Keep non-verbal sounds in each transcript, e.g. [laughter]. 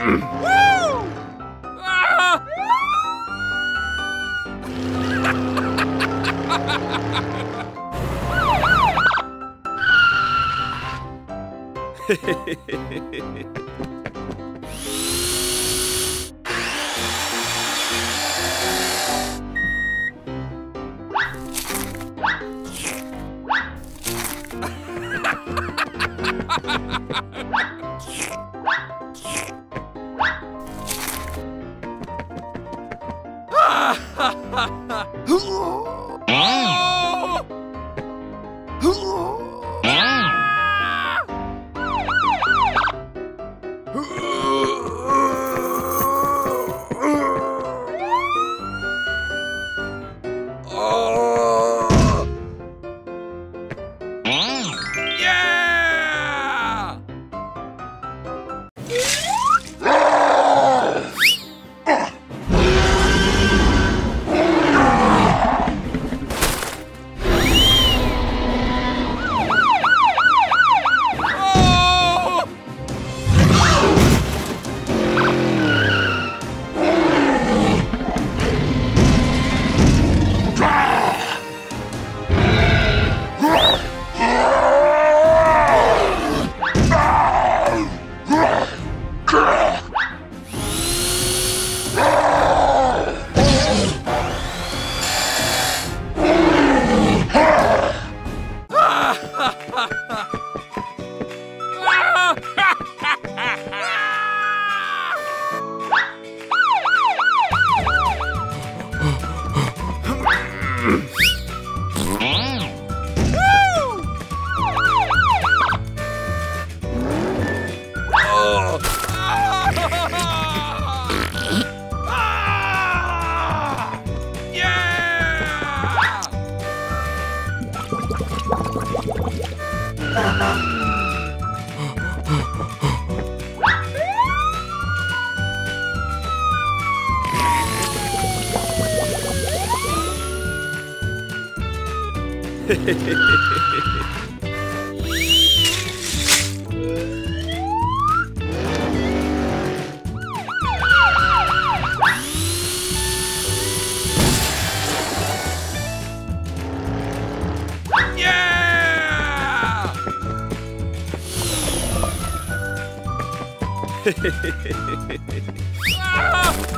Hehehe [laughs] [laughs] Ah! [laughs] ah!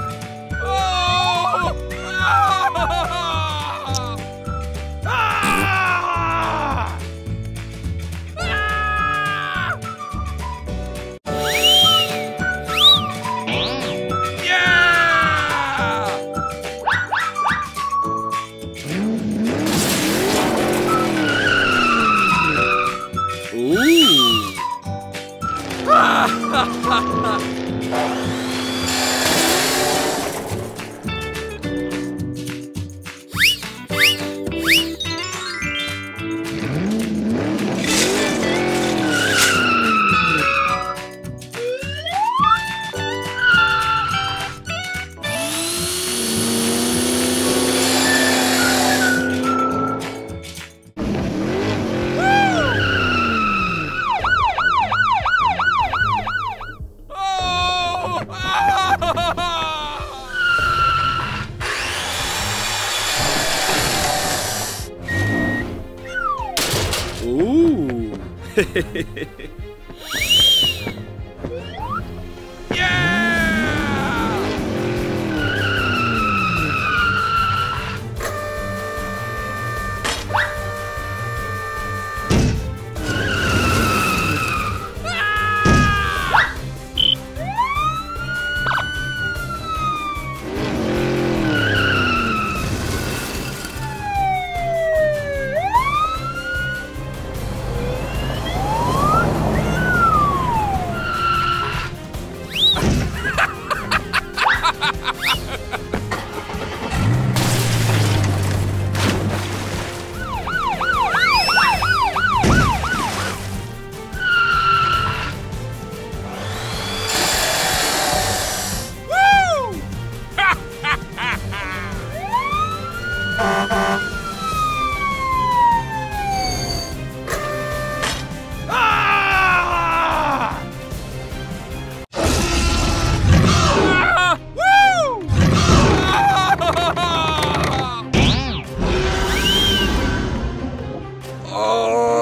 嘿嘿嘿嘿嘿 Yeah!